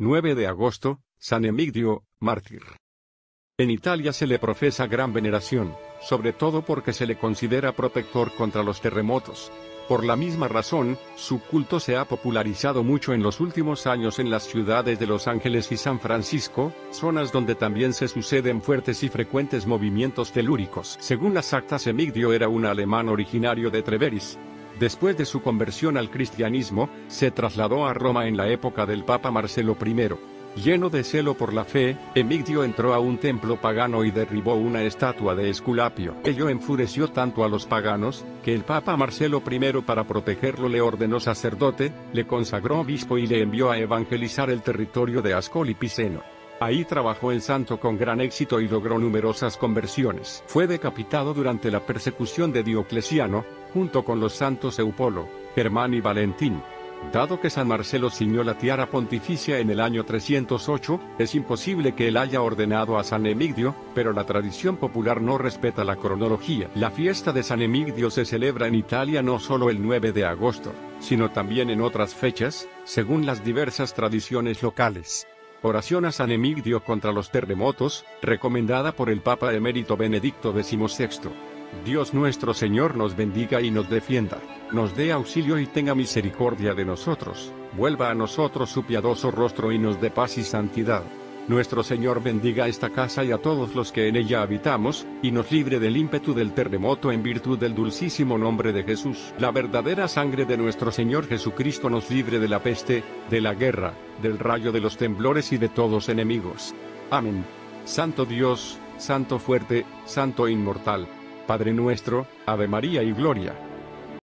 9 de agosto, San Emigdio, mártir. En Italia se le profesa gran veneración, sobre todo porque se le considera protector contra los terremotos. Por la misma razón, su culto se ha popularizado mucho en los últimos años en las ciudades de Los Ángeles y San Francisco, zonas donde también se suceden fuertes y frecuentes movimientos telúricos. Según las actas Emigdio era un alemán originario de Treveris, Después de su conversión al cristianismo, se trasladó a Roma en la época del Papa Marcelo I. Lleno de celo por la fe, Emigdio entró a un templo pagano y derribó una estatua de Esculapio. Ello enfureció tanto a los paganos, que el Papa Marcelo I para protegerlo le ordenó sacerdote, le consagró obispo y le envió a evangelizar el territorio de Ascoli Piceno. Ahí trabajó el santo con gran éxito y logró numerosas conversiones. Fue decapitado durante la persecución de Diocleciano, junto con los santos Eupolo, Germán y Valentín. Dado que San Marcelo ciñó la tiara pontificia en el año 308, es imposible que él haya ordenado a San Emigdio, pero la tradición popular no respeta la cronología. La fiesta de San Emigdio se celebra en Italia no solo el 9 de agosto, sino también en otras fechas, según las diversas tradiciones locales. Oración a San Emigdio contra los terremotos, recomendada por el Papa emérito Benedicto XVI. Dios nuestro Señor nos bendiga y nos defienda, nos dé auxilio y tenga misericordia de nosotros, vuelva a nosotros su piadoso rostro y nos dé paz y santidad. Nuestro Señor bendiga esta casa y a todos los que en ella habitamos, y nos libre del ímpetu del terremoto en virtud del dulcísimo nombre de Jesús. La verdadera sangre de nuestro Señor Jesucristo nos libre de la peste, de la guerra, del rayo de los temblores y de todos enemigos. Amén. Santo Dios, Santo fuerte, Santo inmortal. Padre nuestro, Ave María y Gloria.